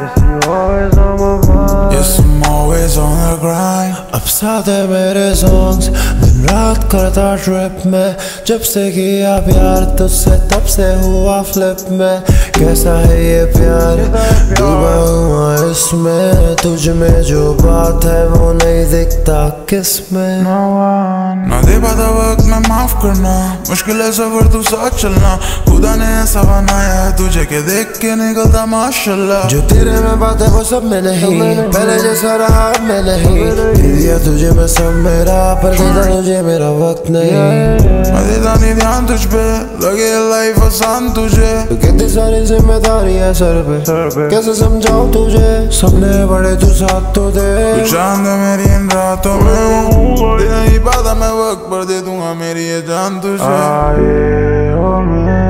Yes, you always grind ساتھ میرے songs دن رات کرتا ٹرپ میں جب سے کیا پیار تجھ سے تب سے ہوا فلپ میں کیسا ہے یہ پیار ڈوبا ہوا اس میں تجھ میں جو بات ہے وہ نہیں دکھتا کس میں؟ نہ دے پاتا وقت میں معاف کرنا مشکل ہے سفر تو ساتھ چلنا۔ خدا نے ایسا بنایا ہے تجھے کہ دیکھ کے نکلتا ماشاءاللہ۔ جو تیرے میں بات ہے وہ سب میں نہیں۔ پہلے جیسا رہا میں نہیں۔ دیا تجھے میں سب میرا پر دیتا تجھے میرا وقت نہیں۔ میں دیتا نہیں دھیان تجھ پہ۔ لگے لائف آسان تجھے۔ کتنی ساری ذمہ داری ہے سر پہ۔ کیسے سمجھاؤں تجھے؟ سپنے بڑے تو ساتھ تو دے۔ تو چاند میری ان راتوں میں۔ دے نہیں پاتا میں وقت پر دے دوں گا میری یہ جان تجھے۔ آئے ہو میری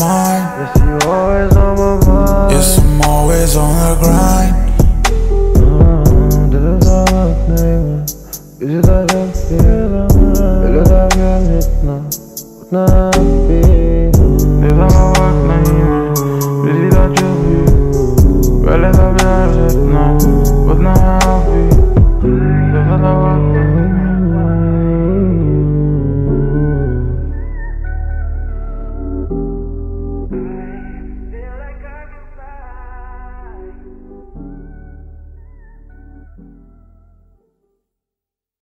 mind. Yes you always on my mind. Yes I'm always on the grind. Gel, Well, it's a blessing, no, but not happy. This is